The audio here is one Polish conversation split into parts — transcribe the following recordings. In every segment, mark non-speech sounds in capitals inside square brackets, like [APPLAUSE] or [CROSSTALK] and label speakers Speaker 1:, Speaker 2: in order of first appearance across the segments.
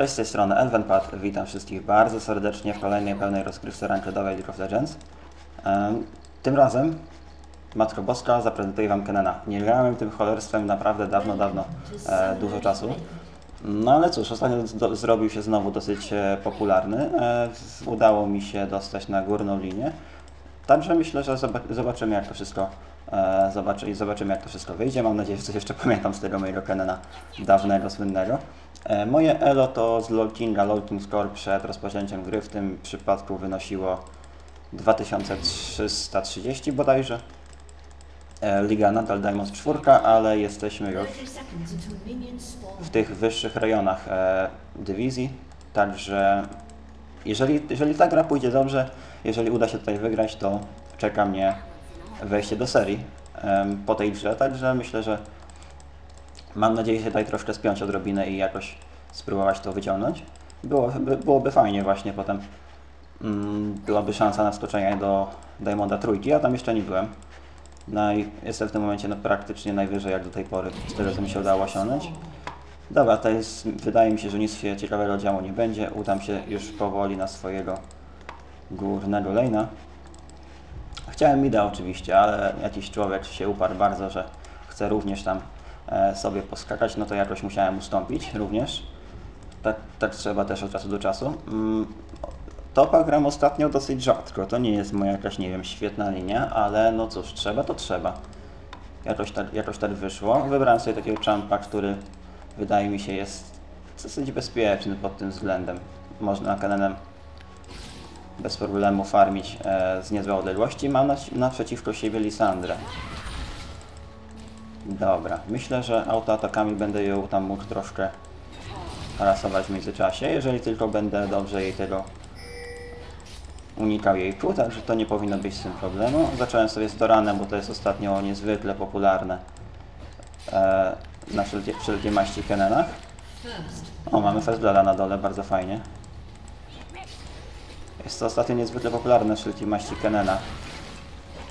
Speaker 1: Cześć, z tej strony Elvenpad. Witam wszystkich bardzo serdecznie w kolejnej pełnej rozgrywce rankedowej League of Legends. Tym razem, Matko Boska, zaprezentuję Wam Kenena. Nie grałem tym cholerstwem naprawdę dawno, dawno, e, dużo czasu. No ale cóż, ostatnio zrobił się znowu dosyć e, popularny. E, udało mi się dostać na górną linię. Także myślę, że zoba- zobaczymy jak to wszystko zobaczy, zobaczymy jak to wszystko wyjdzie. Mam nadzieję, że coś jeszcze pamiętam z tego mojego Kenena dawnego, słynnego. E, moje elo to z Lolkinga, Lolking Score przed rozpoczęciem gry w tym przypadku wynosiło 2330 bodajże. E, Liga nadal Diamonds 4, ale jesteśmy już w tych wyższych rejonach e, dywizji, także jeżeli, jeżeli ta gra pójdzie dobrze, jeżeli uda się tutaj wygrać, to czeka mnie wejście do serii po tej grze, także myślę, że mam nadzieję się tutaj troszkę spiąć odrobinę i jakoś spróbować to wyciągnąć. Byłoby, byłoby fajnie właśnie potem. Mm, byłaby szansa na wskoczenie do Diamonda trójki, ja tam jeszcze nie byłem. No i jestem w tym momencie no, praktycznie najwyżej jak do tej pory, z tego co mi się udało osiągnąć. Dobra, to jest, wydaje mi się, że nic się ciekawego działo nie będzie. Udam się już powoli na swojego górnego lane'a. Chciałem mida oczywiście, ale jakiś człowiek się uparł bardzo, że chce również tam sobie poskakać, no to jakoś musiałem ustąpić również. Tak, tak trzeba też od czasu do czasu. Mm, Topa gram ostatnio dosyć rzadko, to nie jest moja jakaś, nie wiem, świetna linia, ale no cóż, trzeba to trzeba. Jakoś tak, jakoś tak wyszło. Wybrałem sobie takiego champa, który wydaje mi się jest dosyć bezpieczny pod tym względem. Można Kenenem bez problemu farmić e, z niezłej odległości. Mam na, naprzeciwko siebie Lisandrę. Dobra, myślę, że autoatakami będę ją tam mógł troszkę harasować w międzyczasie, jeżeli tylko będę dobrze jej tego unikał jej kół, także to nie powinno być z tym problemu. Zacząłem sobie z Doranem, bo to jest ostatnio niezwykle popularne e, na wszelkie, wszelkie maści Kenenach. O, mamy Blooda na dole, bardzo fajnie. Jest to ostatnio niezwykle popularne w wszelkie maści Kenena.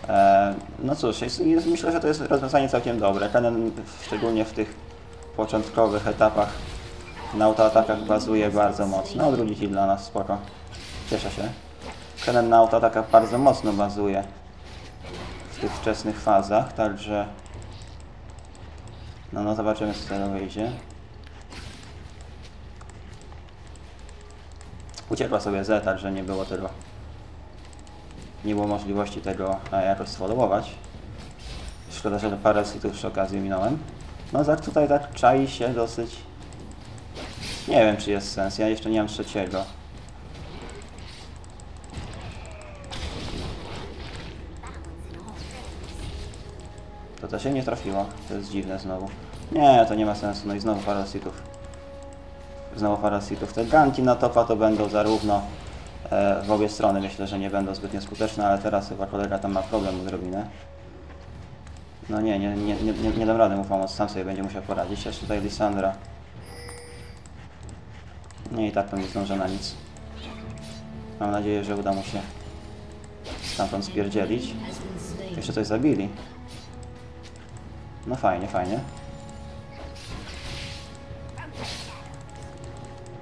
Speaker 1: E, no cóż, jest, jest, myślę, że to jest rozwiązanie całkiem dobre. Kenen, szczególnie w tych początkowych etapach, na autoatakach bazuje bardzo mocno. O, drugi hit dla nas, spoko. Cieszę się. Kenen na autoatakach bardzo mocno bazuje w tych wczesnych fazach, także... No, no zobaczymy, co z tego wyjdzie. Uciekła sobie Z, także nie było tego... Nie było możliwości tego e, jakoś sfollowować. Szkoda, że parę sitów przy okazji minąłem. No tak tutaj tak czai się dosyć... Nie wiem, czy jest sens. Ja jeszcze nie mam trzeciego. To też się nie trafiło. To jest dziwne znowu. Nie, to nie ma sensu. No i znowu parasitów. Znowu parasitów. Te ganki na topa to będą zarówno w obie strony. Myślę, że nie będą zbytnio skuteczne, ale teraz chyba kolega tam ma problem odrobinę. No nie, nie, nie, nie, nie, dam rady mu pomóc. Sam sobie będzie musiał poradzić. Jeszcze tutaj Lisandra. Nie i tak to nie na nic. Mam nadzieję, że uda mu się stamtąd spierdzielić. Jeszcze coś zabili. No fajnie, fajnie.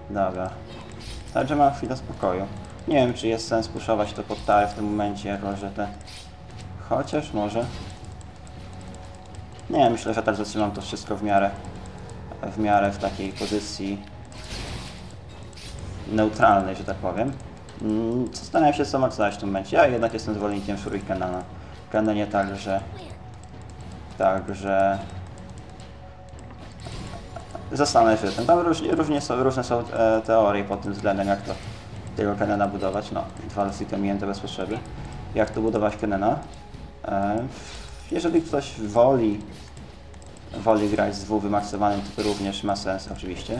Speaker 1: Dobra. Także mam chwilę spokoju. Nie wiem, czy jest sens puszować to pod tarę w tym momencie, jako że te... Chociaż może... Nie, myślę, że tak zatrzymam to wszystko w miarę... W miarę w takiej pozycji... Neutralnej, że tak powiem. Mm, Zastanawiam się, co ma dać w tym momencie. Ja jednak jestem zwolennikiem Shurikena na Kenenie, także... Także zastanę się tym. Tam różnie, różnie są, różne są e, teorie pod tym względem, jak to tego Kenena budować. No, dwa losy mijęte bez potrzeby. Jak to budować Kenena. E, jeżeli ktoś woli, woli grać z dwóch wymaksowanym, to również ma sens oczywiście.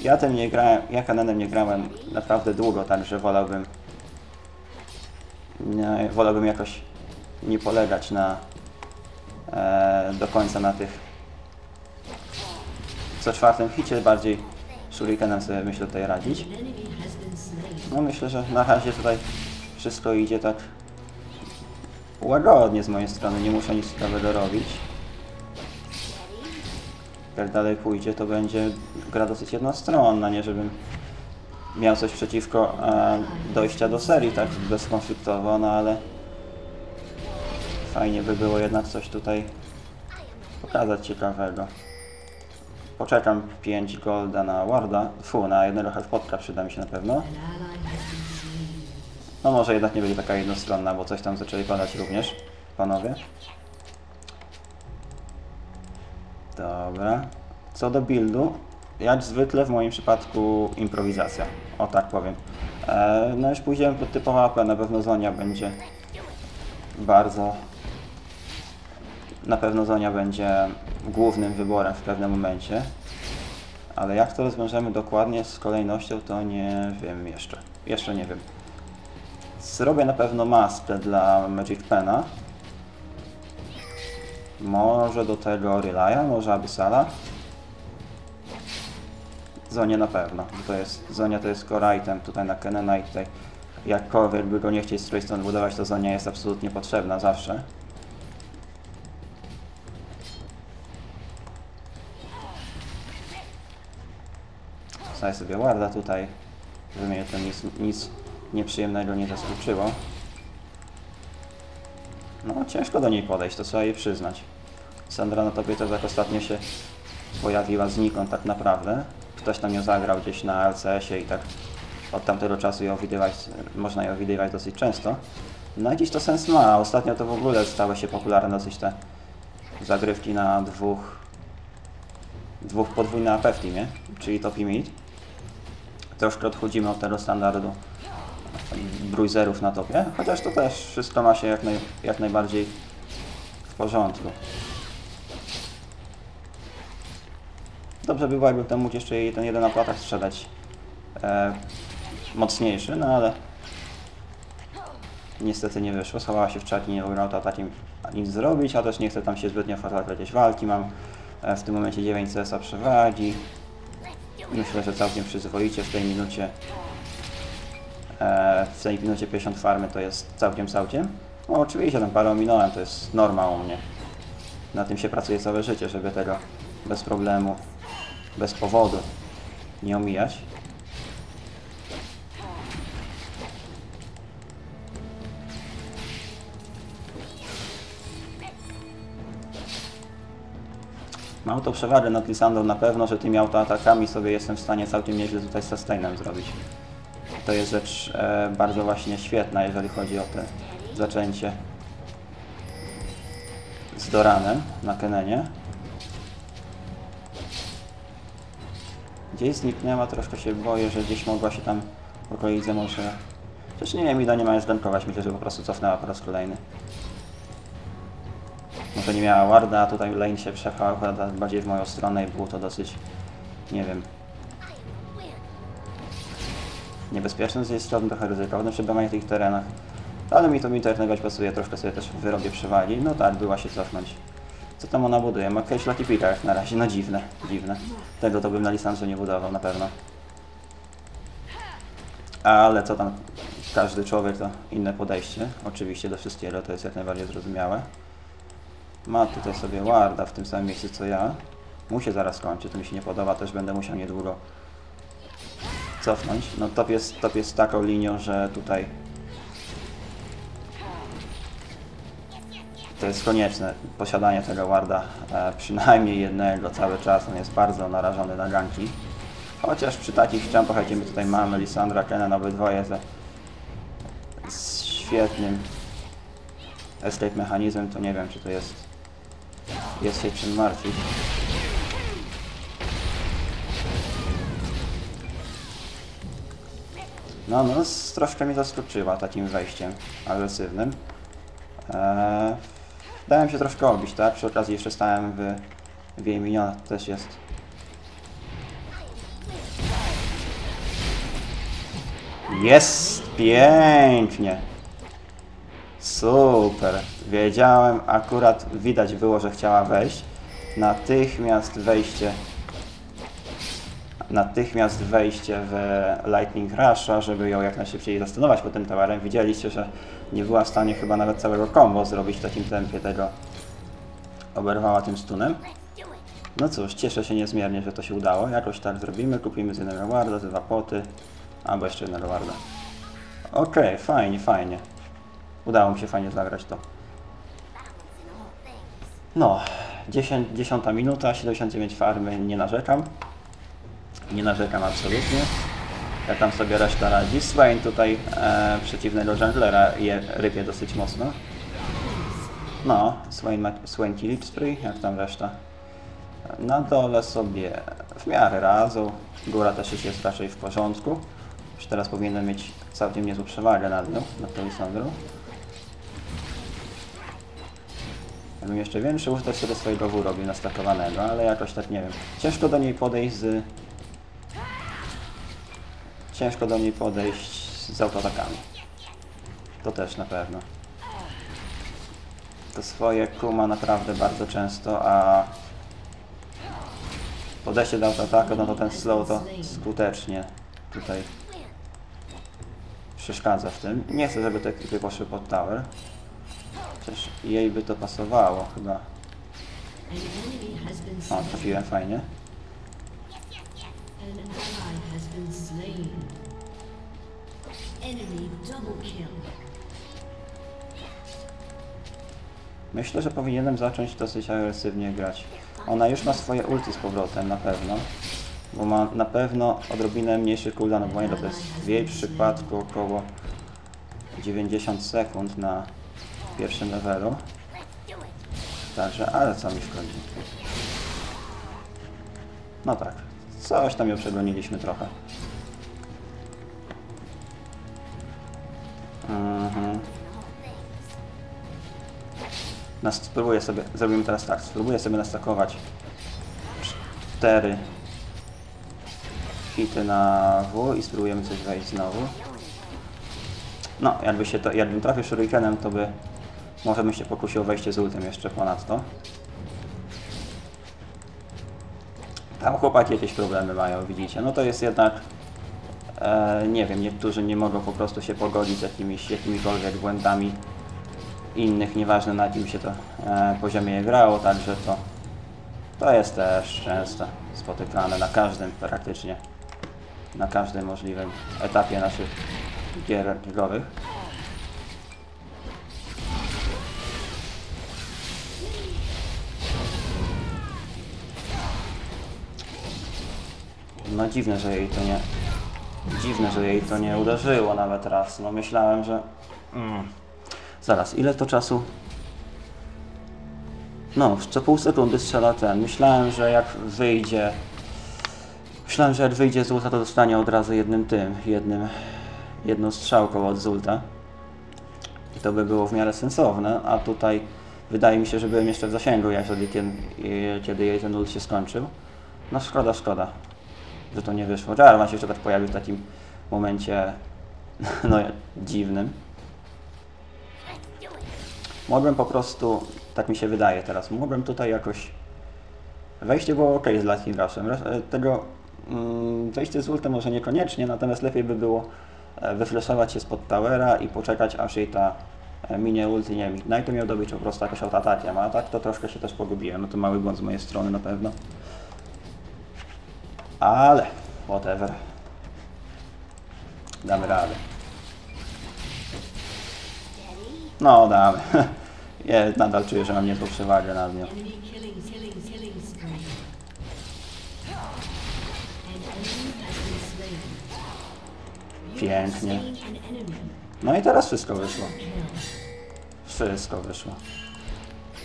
Speaker 1: Ja tym nie grałem, ja Kenenem nie grałem naprawdę długo, także wolałbym nie, wolałbym jakoś nie polegać na e, do końca na tych co czwartym hicie bardziej shurikenem sobie myślę tutaj radzić. No myślę, że na razie tutaj wszystko idzie tak łagodnie z mojej strony, nie muszę nic ciekawego robić. jak dalej pójdzie, to będzie gra dosyć jednostronna, nie żebym miał coś przeciwko e, dojścia do serii tak bezkonfliktowo, no ale fajnie by było jednak coś tutaj pokazać ciekawego. Poczekam 5 golda na Warda, fu, na jednego Halfpotka przyda mi się na pewno. No może jednak nie będzie taka jednostronna, bo coś tam zaczęli padać również, panowie. Dobra. Co do buildu, jak zwykle w moim przypadku improwizacja. O tak powiem. E, no już pójdziemy pod typową AP, na pewno Zonia będzie bardzo... Na pewno Zonia będzie głównym wyborem w pewnym momencie. Ale jak to rozwiążemy dokładnie z kolejnością, to nie wiem jeszcze. Jeszcze nie wiem. Zrobię na pewno maskę dla Magic Pena. Może do tego Relaya, może Abyssala. Zonie na pewno. To jest, Zonia to jest core item tutaj na Kenena i tutaj jakkolwiek by go nie chcieć z której strony budować, to Zonia jest absolutnie potrzebna zawsze. Wstaję sobie Warda tutaj, mnie to nic, nic nieprzyjemnego nie zaskoczyło. No, ciężko do niej podejść, to trzeba jej przyznać. Sandra na tobie też jak ostatnio się pojawiła znikąd tak naprawdę. Ktoś tam ją zagrał gdzieś na LCS-ie i tak od tamtego czasu ją widywać, można ją widywać dosyć często. No i dziś to sens ma. Ostatnio to w ogóle stały się popularne dosyć te zagrywki na dwóch dwóch podwójne AP w teamie, czyli top i mid. Troszkę odchodzimy od tego standardu bruiserów na topie, chociaż to też wszystko ma się jak, naj, jak najbardziej w porządku. Dobrze by było, jakby tam mógł jeszcze ten jeden aplatach strzelać e, mocniejszy, no ale niestety nie wyszło. Schowała się w czaki, nie ugrał to atakiem nic zrobić, a też nie chcę tam się zbytnio wkładać jakieś walki. Mam e, w tym momencie 9 CS-a przewagi. Myślę, że całkiem przyzwoicie w tej minucie w tej minucie 50 farmy to jest całkiem całkiem. No oczywiście tam parę ominąłem, to jest norma u mnie. Na tym się pracuje całe życie, żeby tego bez problemu, bez powodu nie omijać. Mam tą przewagę nad Lisandą na pewno, że tymi autoatakami sobie jestem w stanie całkiem nieźle tutaj sustainem zrobić. To jest rzecz e, bardzo właśnie świetna, jeżeli chodzi o te zaczęcie z Doranem na Kenenie. Gdzieś zniknęła, troszkę się boję, że gdzieś mogła się tam w okolicy może... Przecież nie wiem, ile nie ma już demkować, myślę, że po prostu cofnęła po raz kolejny. Może nie miała warda, a tutaj lane się przepchał akurat bardziej w moją stronę i było to dosyć, nie wiem, niebezpieczne z jej strony, trochę ryzykowne przy tych tych terenach. Ale mi to jak najbardziej pasuje, troszkę sobie też wyrobię przewagi. No tak, była się cofnąć. Co tam ona buduje? Ma jakieś Lucky Picka jak na razie, no dziwne, dziwne. Tego to bym na licencji nie budował na pewno. Ale co tam, każdy człowiek to inne podejście, oczywiście do wszystkiego, to jest jak najbardziej zrozumiałe. Ma tutaj sobie Warda w tym samym miejscu co ja. Mu się zaraz kończy, to mi się nie podoba, też będę musiał niedługo cofnąć. No top jest, top jest taką linią, że tutaj to jest konieczne, posiadanie tego warda, e, przynajmniej jednego cały czas, on jest bardzo narażony na ganki. Chociaż przy takich jumpach, jakie my tutaj mamy, Lisandra, Kenan, obydwoje ze z świetnym escape mechanizmem, to nie wiem, czy to jest jest się czym martwić. No, no, s- troszkę mnie zaskoczyła takim wejściem agresywnym. Eee, dałem się troszkę obić, tak? Przy okazji jeszcze stałem w, w jej minionach, też jest. Jest pięknie. Super. Wiedziałem, akurat widać było, że chciała wejść. Natychmiast wejście natychmiast wejście w Lightning Rusha, żeby ją jak najszybciej zastanować pod tym towarem. Widzieliście, że nie była w stanie chyba nawet całego combo zrobić w takim tempie tego. Oberwała tym stunem. No cóż, cieszę się niezmiernie, że to się udało. Jakoś tak zrobimy, kupimy z jednego warda, z dwa poty, albo jeszcze jednego warda. Okej, fajnie, fajnie. Udało mi się fajnie zagrać to. No, 10, 10 minuta, 79 farmy, nie narzekam. Nie narzekam absolutnie. Jak tam sobie reszta radzi. Swain tutaj e, przeciwnego junglera je rypie dosyć mocno. No, Swain, ma, Swain Spree, jak tam reszta. Na dole sobie w miarę radzą. Góra też jest raczej w porządku. Już teraz powinienem mieć całkiem niezłą przewagę nad nią, nad tą Lisandrą. Jakbym jeszcze większy użytek sobie swojego W robił nastakowanego, ale jakoś tak nie wiem. Ciężko do niej podejść z... Ciężko do niej podejść z autoatakami. To też na pewno. To swoje kuma naprawdę bardzo często, a podejście do autoataku, no to ten slow to skutecznie tutaj przeszkadza w tym. Nie chcę, żeby te ekipy poszły pod tower. Chociaż jej by to pasowało chyba. O, trafiłem fajnie.
Speaker 2: An ally has been slain. Enemy double kill.
Speaker 1: Myślę, że powinienem zacząć dosyć agresywnie grać. Ona już ma swoje ulti z powrotem, na pewno. Bo ma na pewno odrobinę mniejszy cooldown, bo nie, to jest w jej przypadku około 90 sekund na pierwszym levelu. Także, ale co mi szkodzi? No tak, coś tam ją przegoniliśmy trochę. Mhm. Nas, spróbuję sobie, zrobimy teraz tak, spróbuję sobie nastakować cztery hity na W i spróbujemy coś wejść znowu. No, jakby się to, jakbym trafił shurikenem, to by może bym się pokusił o wejście z ultem jeszcze ponadto. Tam chłopaki jakieś problemy mają, widzicie. No to jest jednak, e, nie wiem, niektórzy nie mogą po prostu się pogodzić z jakimiś, jakimikolwiek błędami innych, nieważne na jakim się to e, poziomie grało, także to, to jest też często spotykane na każdym praktycznie, na każdym możliwym etapie naszych gier ligowych. No dziwne, że jej to nie... Dziwne, że jej to nie uderzyło nawet raz. No myślałem, że... Mm. Zaraz, ile to czasu? No, co pół sekundy strzela ten. Myślałem, że jak wyjdzie... Myślałem, że jak wyjdzie z ulta, to dostanie od razu jednym tym, jednym... Jedną strzałką od zulta. I to by było w miarę sensowne, a tutaj wydaje mi się, że byłem jeszcze w zasięgu, kiedy, kiedy jej ten ult się skończył. No szkoda, szkoda, że to nie wyszło. Jarvan się jeszcze tak pojawił w takim momencie, [LAUGHS] no dziwnym. Mogłem po prostu, tak mi się wydaje teraz, mogłem tutaj jakoś... Wejście było ok z Lightning Rushem. E, Tego mm, wejście z ultem może niekoniecznie, natomiast lepiej by było e, wyflaszować się spod towera i poczekać aż jej ta e, minie ulti, nie wiem, Ignite miał dobić po prostu jakoś autoatakiem, a tak to troszkę się też pogubiłem. No to mały błąd z mojej strony na pewno. Ale, whatever. Damy radę. No, damy. [LAUGHS] Ja nadal czuję, że mam niezłą przewagę nad nią. Pięknie. No i teraz wszystko wyszło. Wszystko wyszło.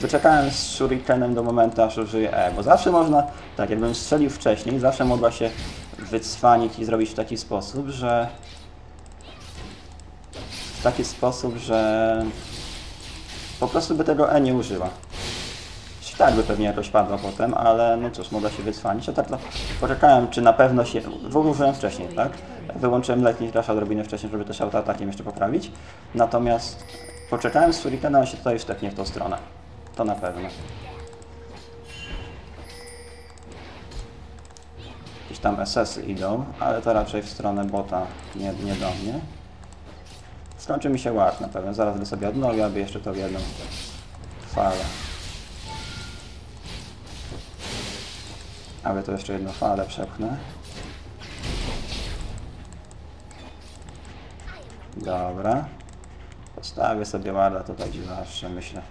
Speaker 1: Wyczekałem z shurikenem do momentu, aż użyję E, bo zawsze można, tak jakbym strzelił wcześniej, zawsze mogła się wycwanić i zrobić w taki sposób, że... W taki sposób, że... Po prostu by tego E nie użyła. I tak by pewnie jakoś padła potem, ale no cóż, mogła się wycwanić. A tak to poczekałem, czy na pewno się... W ogóle użyłem wcześniej, tak? Wyłączyłem Lightning Rush odrobinę wcześniej, żeby też autoatakiem jeszcze poprawić. Natomiast poczekałem z Shurikenem, on się tutaj wstepnie w tą stronę. To na pewno. Jakieś tam SS-y idą, ale to raczej w stronę bota, nie, nie do mnie. Skończy mi się ład na pewno. Zaraz by sobie odnowię, aby jeszcze to w jedną falę. Ale to jeszcze jedną falę przepchnę. Dobra. Postawię sobie warda tutaj zawsze, myślę.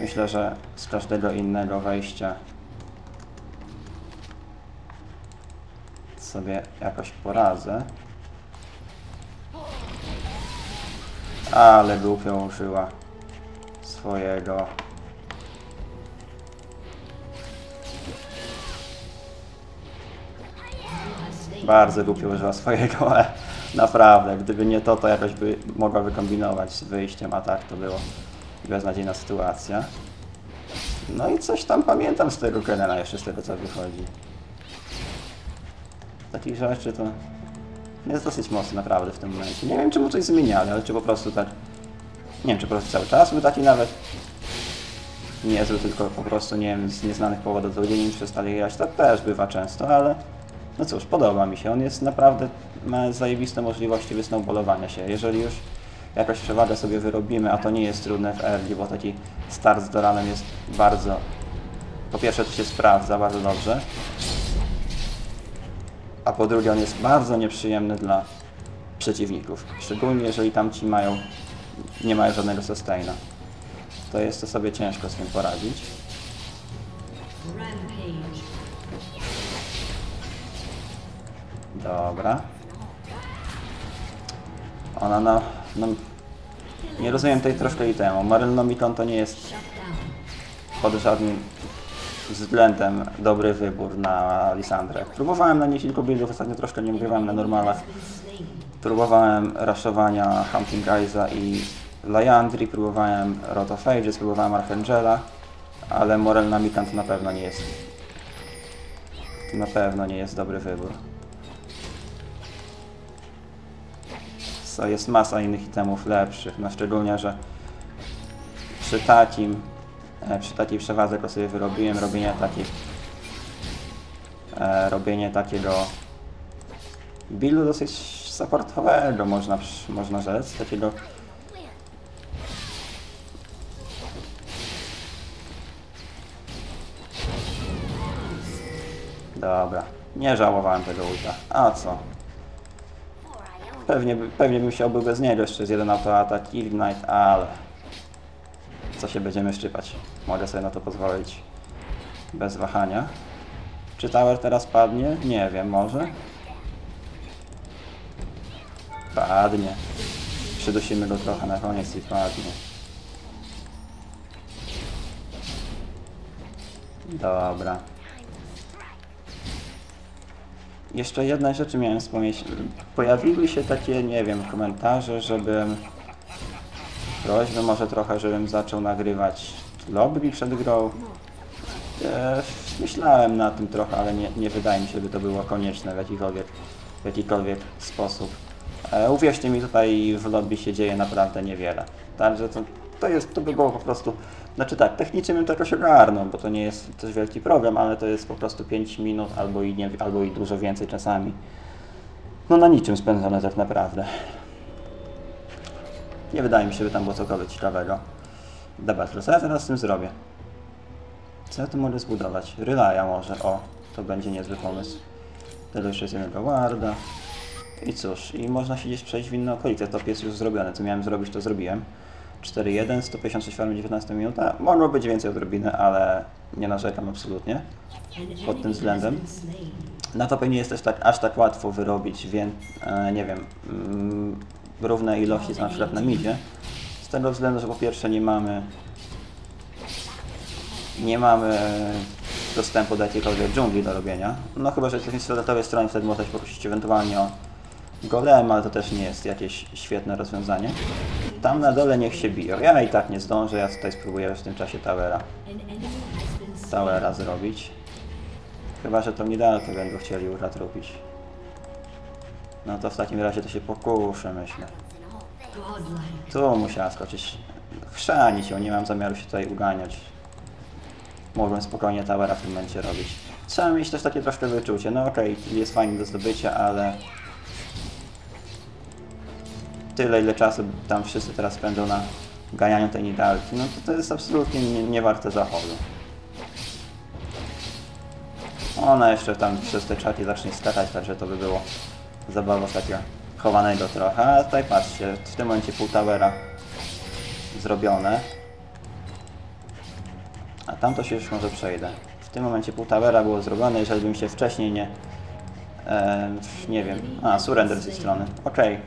Speaker 1: Myślę, że z każdego innego wejścia sobie jakoś poradzę. Ale głupio użyła swojego. Bardzo głupio użyła swojego, [LAUGHS] ale naprawdę, gdyby nie to, to jakoś by mogła wykombinować z wyjściem, a tak to było beznadziejna sytuacja. No i coś tam pamiętam z tego Kenena jeszcze, z tego co wychodzi. Takich rzeczy to jest dosyć mocny naprawdę w tym momencie. Nie wiem czemu coś zmieniali, ale czy po prostu tak... Nie wiem, czy po prostu cały czas był taki nawet niezły, tylko po prostu, nie wiem, z nieznanych powodów ludzie nim przestali grać. To też bywa często, ale no cóż, podoba mi się. On jest naprawdę, ma zajebiste możliwości wysnowballowania się. Jeżeli już jakąś przewagę sobie wyrobimy, a to nie jest trudne w early, bo taki start z Doranem jest bardzo... Po pierwsze, to się sprawdza bardzo dobrze, a po drugie, on jest bardzo nieprzyjemny dla przeciwników. Szczególnie jeżeli tamci mają, nie mają żadnego sustaina. To jest to sobie ciężko z tym poradzić. Dobra. Ona no, no... Nie rozumiem tej troszkę i temu. Maryl to nie jest pod żadnym względem dobry wybór na Lisandrę. Próbowałem na niej kilku buildów, ostatnio troszkę nie grywałem na normalach. Próbowałem raszowania Hunting Eyesa i Liandry, próbowałem Rot of Ages, próbowałem Archangela, ale Morel Namikan to na pewno nie jest. Na pewno nie jest dobry wybór. So, jest masa innych itemów lepszych, no szczególnie, że przy takim, e, przy takiej przewadze, jaką sobie wyrobiłem, robienie takich, e, robienie takiego buildu dosyć supportowego, można, można rzec, takiego Dobra, nie żałowałem tego ulta. A co? Pewnie, pewnie bym się obył bez niego, jeszcze z jeden autoatak, Ignite, ale... Co się będziemy szczypać? Mogę sobie na to pozwolić bez wahania. Czy tower teraz padnie? Nie wiem, może? Padnie. Przydusimy go trochę na koniec i padnie. Dobra. Jeszcze jedna rzecz miałem wspomnieć. Pojawiły się takie, nie wiem, komentarze, żebym... Prośby może trochę, żebym zaczął nagrywać lobby przed grą. E, myślałem na tym trochę, ale nie, nie wydaje mi się, by to było konieczne w jakikolwiek, w jakikolwiek sposób. E, uwierzcie mi, tutaj w lobby się dzieje naprawdę niewiele. Także to, to jest, to by było po prostu... Znaczy tak, technicznie bym to jakoś ogarnął, bo to nie jest też wielki problem, ale to jest po prostu 5 minut albo i, nie, albo i dużo więcej czasami. No na niczym spędzone tak naprawdę. Nie wydaje mi się, by tam było cokolwiek ciekawego. Dobra, to co ja teraz z tym zrobię? Co ja tu mogę zbudować? Relaya może, o, to będzie niezły pomysł. Tego jeszcze jest jednego warda. I cóż, i można się gdzieś przejść w inne okolice. Top jest już zrobione. Co miałem zrobić, to zrobiłem. 4-1, 156 farm, 19 minuta. Mogło być więcej odrobiny, ale nie narzekam absolutnie. Pod tym względem. Na topie nie jest też tak, aż tak łatwo wyrobić, więc e, nie wiem, mm, równe ilości na przykład na midzie. Z tego względu, że po pierwsze nie mamy nie mamy dostępu do jakiejkolwiek dżungli do robienia. No chyba, że jesteś z lewej strony, wtedy można się poprosić ewentualnie o golem, ale to też nie jest jakieś świetne rozwiązanie. Tam na dole niech się biją. Ja i tak nie zdążę, ja tutaj spróbuję w tym czasie towera, towera zrobić. Chyba, że to niedaleko będą chcieli już zatrupić. No to w takim razie to się pokuszę, myślę. Tu musiała skoczyć. Chrzanić ją, nie mam zamiaru się tutaj uganiać. Mogłem spokojnie towera w tym momencie robić. Trzeba mieć też takie troszkę wyczucie. No okej, jest fajny do zdobycia, ale... Tyle ile czasu tam wszyscy teraz spędzą na ganianiu tej nidalki, no to to jest absolutnie nie, nie warte zachodu. Ona jeszcze tam przez te czaki zacznie skakać, także to by było zabawa takiego chowanego trochę. A tutaj patrzcie, w tym momencie pół towera zrobione. A tam to się już może przejdę. W tym momencie pół towera było zrobione, jeżeli bym się wcześniej nie... E, nie wiem. A, surrender z tej strony. Okej.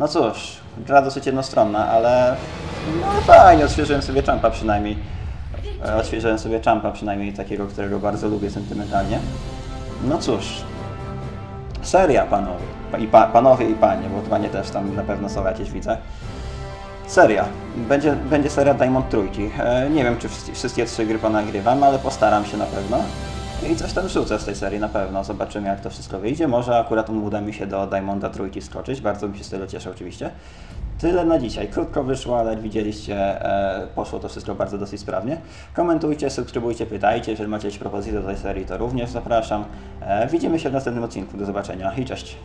Speaker 1: No cóż, gra dosyć jednostronna, ale no fajnie, odświeżyłem sobie Champa przynajmniej. E, Odświeżyłem sobie Champa przynajmniej takiego, którego bardzo lubię sentymentalnie. No cóż, seria panowie. Pa- I pa, panowie i panie, bo panie też tam na pewno są jakieś widzę. Seria. Będzie, będzie seria Diamond Trójki. E, nie wiem, czy wszystkie trzy gry ponagrywam, ale postaram się na pewno. I coś tam rzucę z tej serii na pewno. Zobaczymy, jak to wszystko wyjdzie. Może akurat uda mi się do Diamonda Trójki skoczyć. Bardzo bym się z tego cieszył oczywiście. Tyle na dzisiaj. Krótko wyszło, ale widzieliście, e, poszło to wszystko bardzo dosyć sprawnie. Komentujcie, subskrybujcie, pytajcie. Jeżeli macie jakieś propozycje do tej serii, to również zapraszam. E, widzimy się w następnym odcinku. Do zobaczenia i cześć.